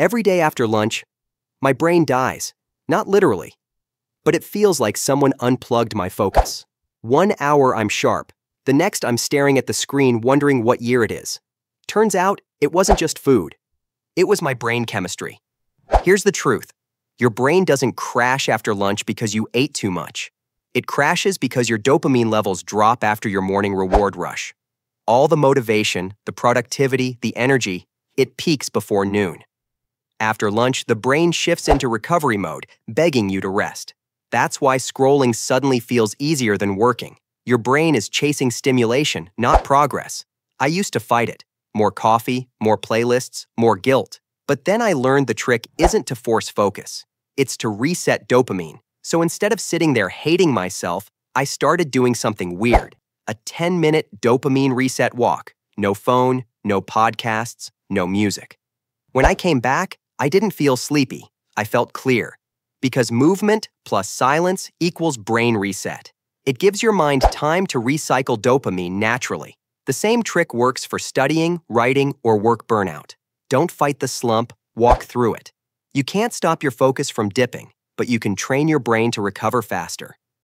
Every day after lunch, my brain dies. Not literally, but it feels like someone unplugged my focus. One hour I'm sharp, the next I'm staring at the screen wondering what year it is. Turns out, it wasn't just food. It was my brain chemistry. Here's the truth. Your brain doesn't crash after lunch because you ate too much. It crashes because your dopamine levels drop after your morning reward rush. All the motivation, the productivity, the energy, it peaks before noon. After lunch, the brain shifts into recovery mode, begging you to rest. That's why scrolling suddenly feels easier than working. Your brain is chasing stimulation, not progress. I used to fight it. More coffee, more playlists, more guilt. But then I learned the trick isn't to force focus. It's to reset dopamine. So instead of sitting there hating myself, I started doing something weird. A 10-minute dopamine reset walk. No phone, no podcasts, no music. When I came back, I didn't feel sleepy. I felt clear because movement plus silence equals brain reset. It gives your mind time to recycle dopamine naturally. The same trick works for studying, writing, or work burnout. Don't fight the slump, walk through it. You can't stop your focus from dipping, but you can train your brain to recover faster.